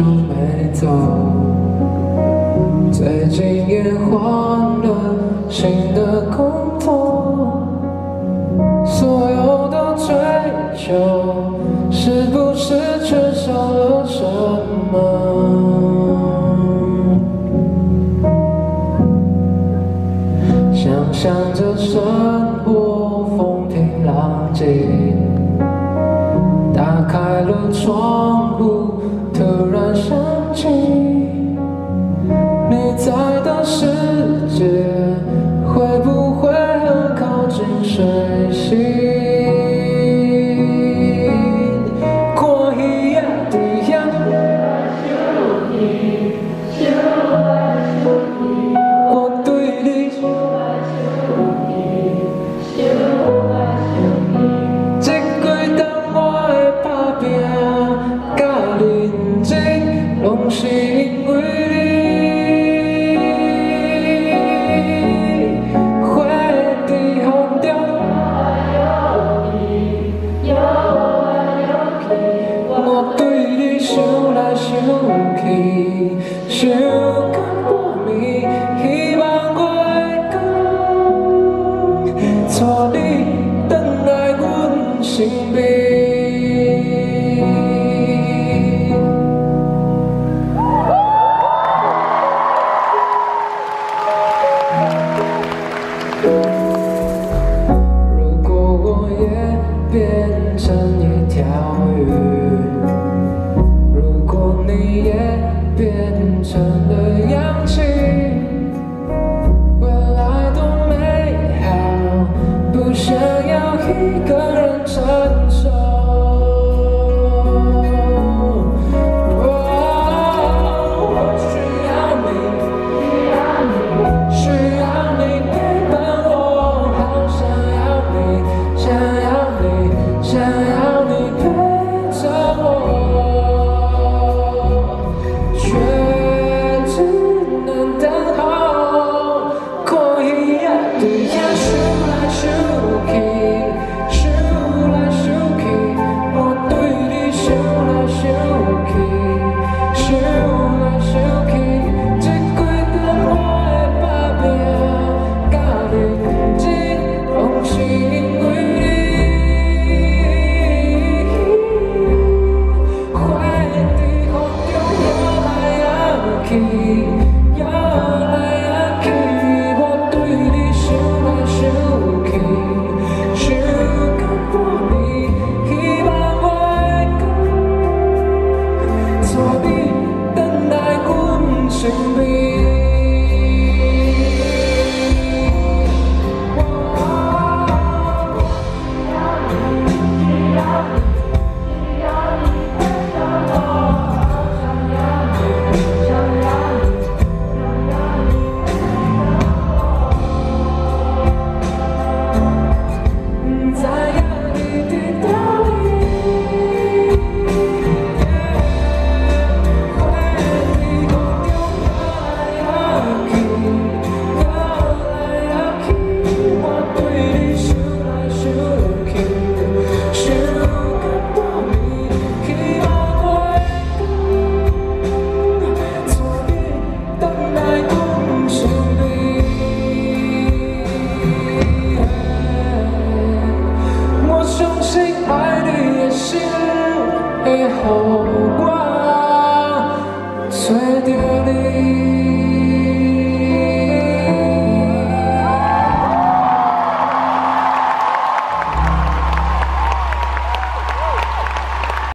就没走最近也换了新的工作所有的追求是不是缺少了什么想象着生活风平浪静打开了窗成了氧气，未来多美好，不想要一个人承受。She